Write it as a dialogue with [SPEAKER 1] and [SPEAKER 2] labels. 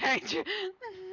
[SPEAKER 1] Danger.